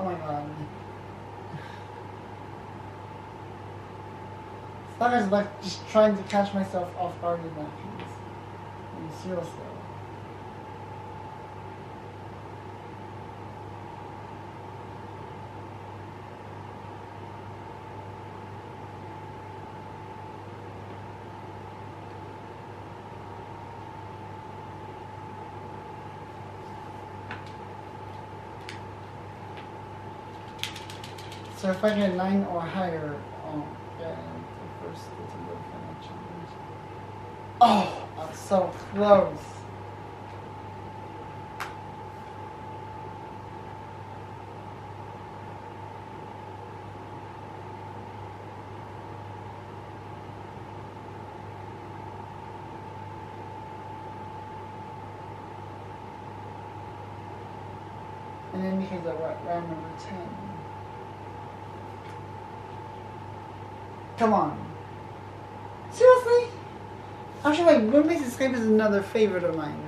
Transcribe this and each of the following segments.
Oh my god. It's like I was like just trying to catch myself off guard in that piece. I mean, seriously. So if I get nine or higher, oh, yeah, the first final challenge. Oh, I'm so close. And then because I round number 10. Come on. Seriously? I'm sure like Roommates Escape is another favorite of mine.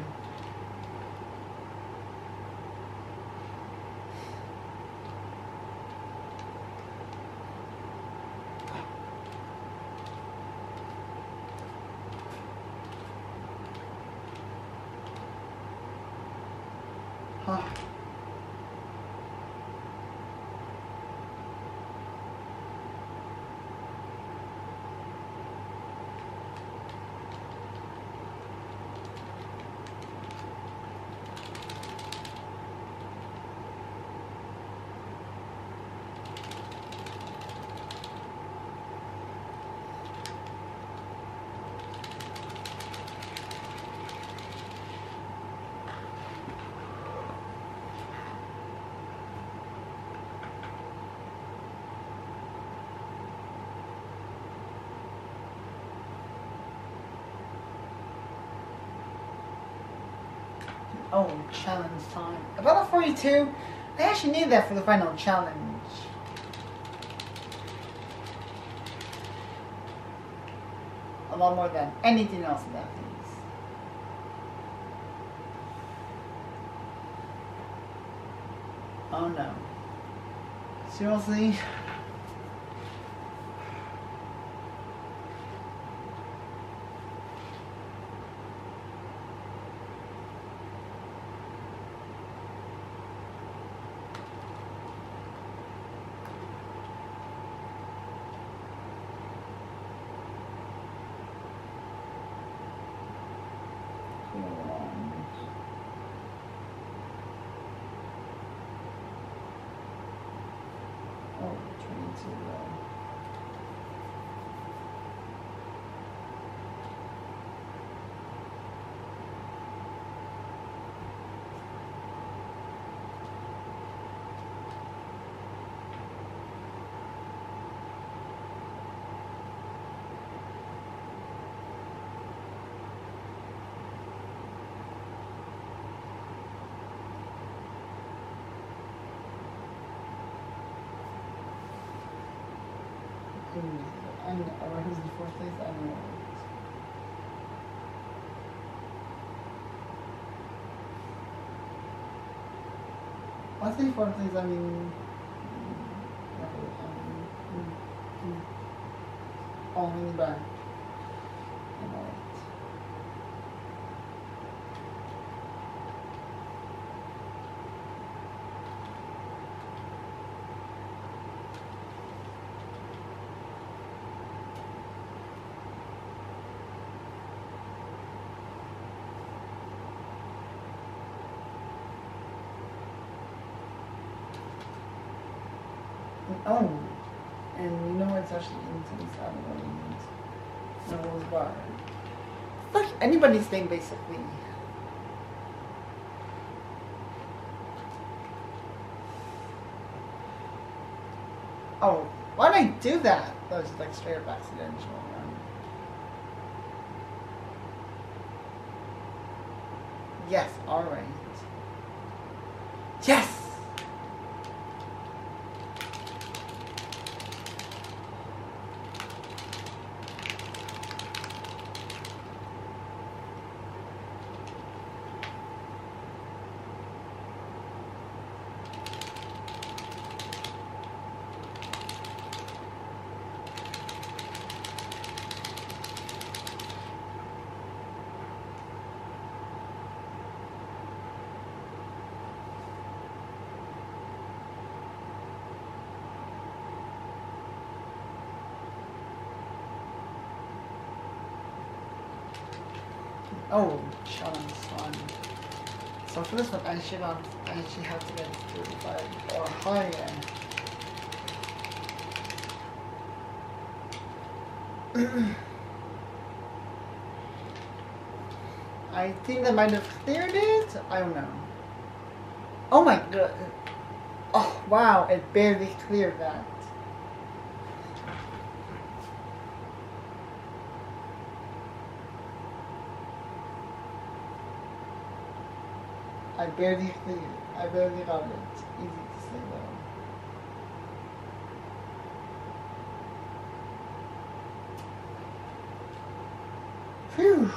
Huh. Oh, challenge time. About a 42? I actually need that for the final challenge. A lot more than anything else in that piece. Oh no. Seriously? Oh, 22 I know, or who's in fourth place? I don't know. I say fourth place, I mean. mm, um, mm, mm, Oh, and you know it's actually intense. I don't know what it means. No, was bar. Like anybody's thing, basically. Oh, why did I do that? That was like straight up accidental. Yes, alright. Yes! Oh, challenge one. So for this one, I should not, I actually have to get 35 or higher. I think I might have cleared it. I don't know. Oh my god. Oh wow, it barely cleared that. I barely cleared. I barely got it. Easy to say though. Phew.